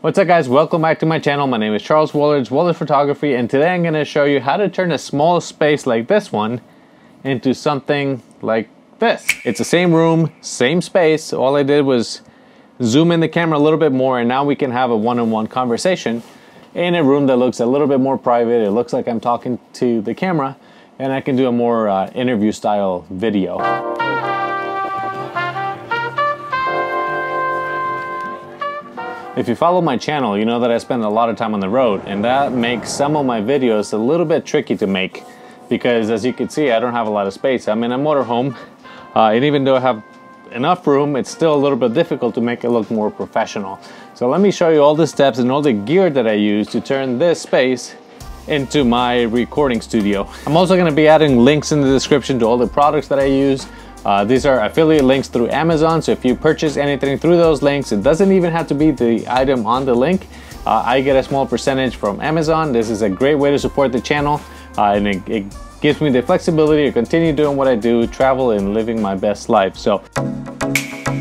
What's up guys, welcome back to my channel. My name is Charles Wollertz, Wollertz Photography, and today I'm gonna show you how to turn a small space like this one into something like this. It's the same room, same space. All I did was zoom in the camera a little bit more and now we can have a one-on-one -on -one conversation in a room that looks a little bit more private. It looks like I'm talking to the camera and I can do a more uh, interview style video. If you follow my channel, you know that I spend a lot of time on the road and that makes some of my videos a little bit tricky to make because as you can see, I don't have a lot of space. I'm in a motorhome uh, and even though I have enough room, it's still a little bit difficult to make it look more professional. So let me show you all the steps and all the gear that I use to turn this space into my recording studio. I'm also gonna be adding links in the description to all the products that I use uh, these are affiliate links through Amazon, so if you purchase anything through those links, it doesn't even have to be the item on the link. Uh, I get a small percentage from Amazon. This is a great way to support the channel, uh, and it, it gives me the flexibility to continue doing what I do, travel and living my best life. So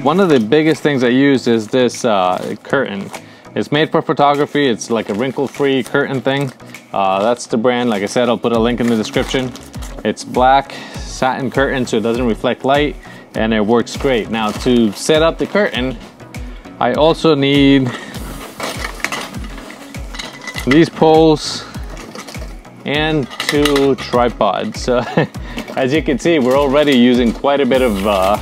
one of the biggest things I use is this uh, curtain. It's made for photography. It's like a wrinkle-free curtain thing. Uh, that's the brand. Like I said, I'll put a link in the description. It's black, satin curtain so it doesn't reflect light and it works great. Now to set up the curtain, I also need these poles and two tripods. So as you can see, we're already using quite a bit of uh,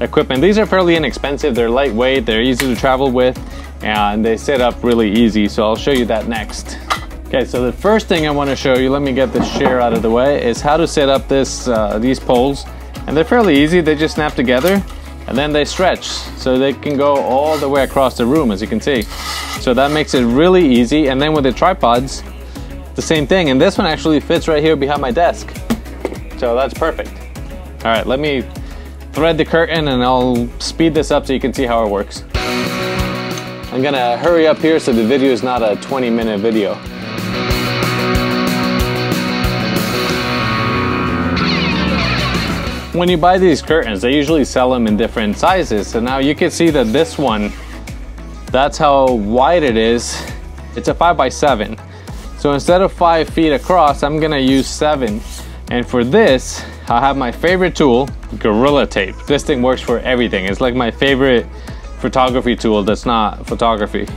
equipment. These are fairly inexpensive. They're lightweight, they're easy to travel with, and they set up really easy. So I'll show you that next. Okay, so the first thing I want to show you, let me get this chair out of the way, is how to set up this uh, these poles. And they're fairly easy, they just snap together and then they stretch so they can go all the way across the room as you can see. So that makes it really easy. And then with the tripods, the same thing. And this one actually fits right here behind my desk. So that's perfect. All right, let me thread the curtain and I'll speed this up so you can see how it works. I'm gonna hurry up here so the video is not a 20 minute video. When you buy these curtains, they usually sell them in different sizes. So now you can see that this one, that's how wide it is. It's a five by seven. So instead of five feet across, I'm gonna use seven. And for this, I have my favorite tool, Gorilla Tape. This thing works for everything. It's like my favorite photography tool that's not photography.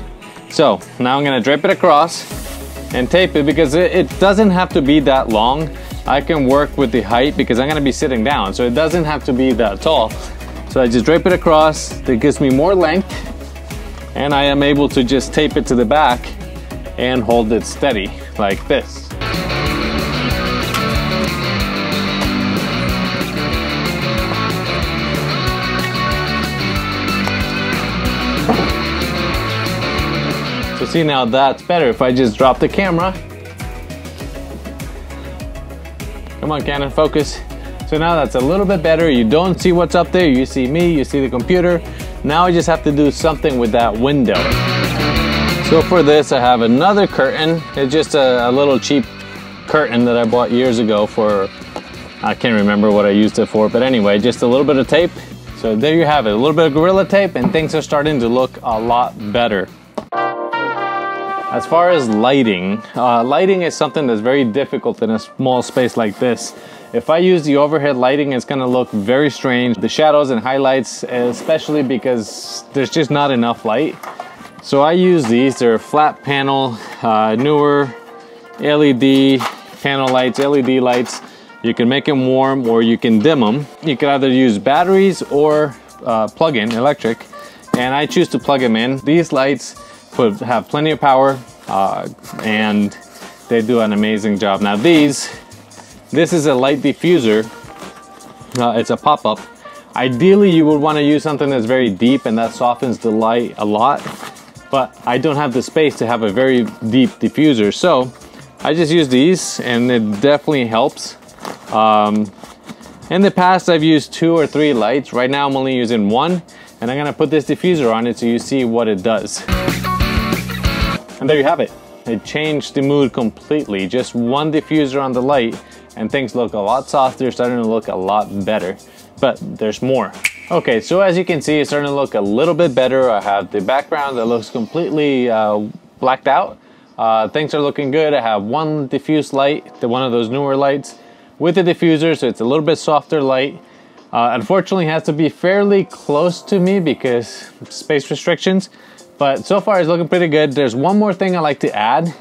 So now I'm gonna drape it across and tape it because it, it doesn't have to be that long. I can work with the height because I'm gonna be sitting down, so it doesn't have to be that tall. So I just drape it across, that gives me more length, and I am able to just tape it to the back and hold it steady, like this. See now that's better if I just drop the camera Come on, Canon, focus. So now that's a little bit better. You don't see what's up there. You see me, you see the computer. Now I just have to do something with that window. So for this, I have another curtain. It's just a, a little cheap curtain that I bought years ago for, I can't remember what I used it for, but anyway, just a little bit of tape. So there you have it, a little bit of Gorilla Tape and things are starting to look a lot better. As far as lighting, uh, lighting is something that's very difficult in a small space like this. If I use the overhead lighting, it's gonna look very strange. The shadows and highlights, especially because there's just not enough light. So I use these, they're flat panel, uh, Neewer LED panel lights, LED lights. You can make them warm or you can dim them. You can either use batteries or uh, plug-in electric. And I choose to plug them in. These lights put, have plenty of power uh, and they do an amazing job. Now these, this is a light diffuser. Uh, it's a pop-up. Ideally, you would want to use something that's very deep and that softens the light a lot, but I don't have the space to have a very deep diffuser. So I just use these and it definitely helps. Um, in the past, I've used two or three lights. Right now, I'm only using one and I'm gonna put this diffuser on it so you see what it does. And there you have it. It changed the mood completely. Just one diffuser on the light and things look a lot softer, starting to look a lot better. But there's more. Okay, so as you can see, it's starting to look a little bit better. I have the background that looks completely uh, blacked out. Uh, things are looking good. I have one diffuse light, the one of those Neewer lights with the diffuser, so it's a little bit softer light. Uh, unfortunately, has to be fairly close to me because space restrictions, but so far it's looking pretty good. There's one more thing I like to add,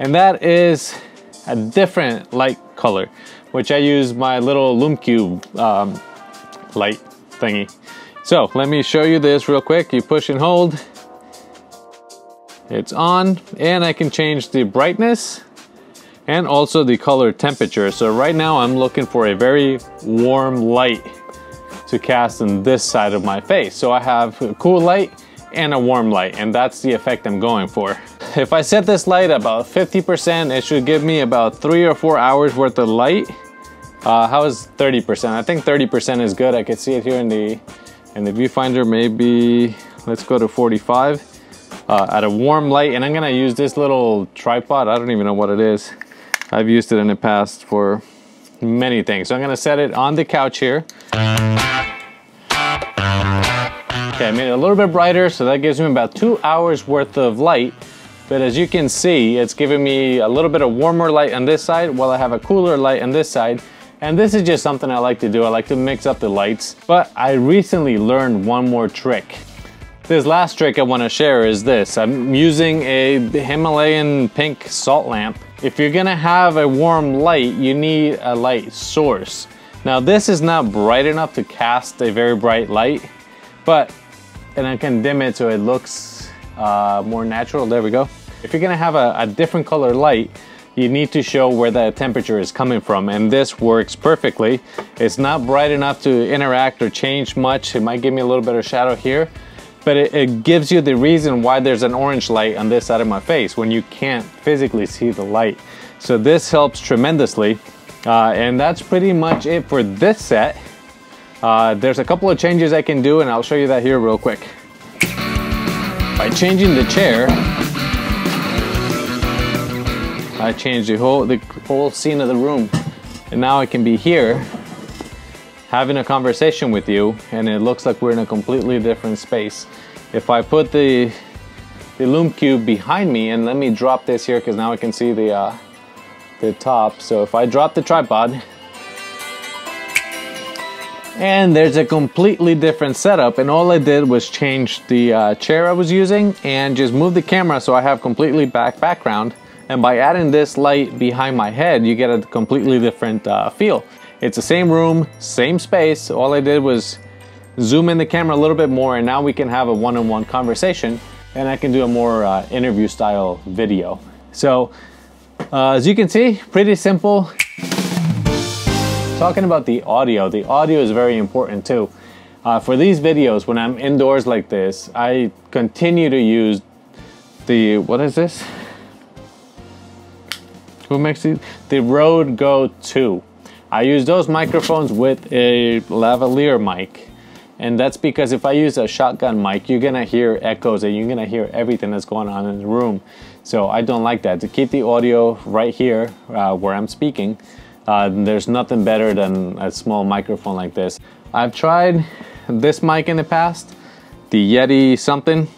and that is a different light color, which I use my little Lume Cube um, light thingy. So let me show you this real quick. You push and hold. It's on and I can change the brightness and also the color temperature. So right now I'm looking for a very warm light to cast on this side of my face. So I have a cool light and a warm light and that's the effect I'm going for. If I set this light about 50%, it should give me about three or four hours worth of light uh, how is 30%? I think 30% is good. I could see it here in the in the viewfinder. Maybe let's go to 45 uh, at a warm light. And I'm gonna use this little tripod. I don't even know what it is. I've used it in the past for many things. So I'm gonna set it on the couch here. Okay, I made it a little bit brighter, so that gives me about two hours worth of light. But as you can see, it's giving me a little bit of warmer light on this side while I have a cooler light on this side. And this is just something I like to do. I like to mix up the lights. But I recently learned one more trick. This last trick I want to share is this. I'm using a Himalayan pink salt lamp. If you're gonna have a warm light, you need a light source. Now this is not bright enough to cast a very bright light, but, and I can dim it so it looks uh, more natural, there we go. If you're gonna have a, a different color light, you need to show where the temperature is coming from and this works perfectly. It's not bright enough to interact or change much. It might give me a little bit of shadow here, but it, it gives you the reason why there's an orange light on this side of my face when you can't physically see the light. So this helps tremendously. Uh, and that's pretty much it for this set. Uh, there's a couple of changes I can do and I'll show you that here real quick. By changing the chair, I changed the whole the whole scene of the room. And now I can be here having a conversation with you and it looks like we're in a completely different space. If I put the the Lume Cube behind me and let me drop this here because now I can see the uh, the top. So if I drop the tripod and there's a completely different setup and all I did was change the uh, chair I was using and just move the camera so I have completely back background and by adding this light behind my head, you get a completely different uh, feel. It's the same room, same space. All I did was zoom in the camera a little bit more and now we can have a one-on-one -on -one conversation and I can do a more uh, interview style video. So uh, as you can see, pretty simple. Talking about the audio, the audio is very important too. Uh, for these videos, when I'm indoors like this, I continue to use the, what is this? Who makes these? The Rode Go 2. I use those microphones with a lavalier mic. And that's because if I use a shotgun mic, you're gonna hear echoes and you're gonna hear everything that's going on in the room. So I don't like that. To keep the audio right here uh, where I'm speaking, uh, there's nothing better than a small microphone like this. I've tried this mic in the past, the Yeti something.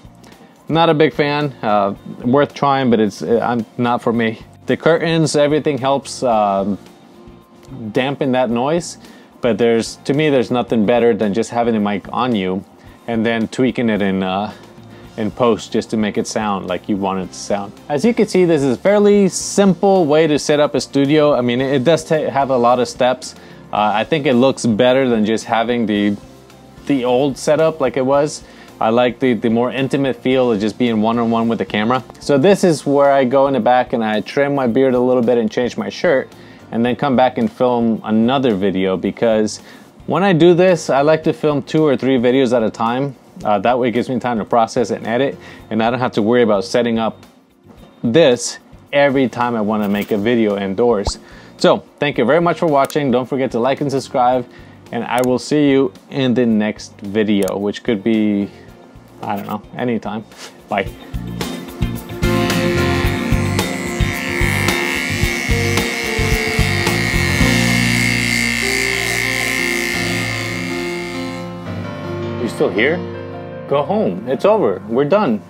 Not a big fan, uh, worth trying, but it's uh, not for me. The curtains, everything helps um, dampen that noise, but there's to me there's nothing better than just having the mic on you and then tweaking it in uh, in post just to make it sound like you want it to sound. As you can see, this is a fairly simple way to set up a studio. I mean, it does have a lot of steps. Uh, I think it looks better than just having the the old setup like it was. I like the, the more intimate feel of just being one-on-one -on -one with the camera. So this is where I go in the back and I trim my beard a little bit and change my shirt and then come back and film another video because when I do this, I like to film two or three videos at a time. Uh, that way it gives me time to process and edit and I don't have to worry about setting up this every time I want to make a video indoors. So thank you very much for watching. Don't forget to like and subscribe and I will see you in the next video, which could be I don't know, anytime. Bye. You still here, go home. It's over. We're done.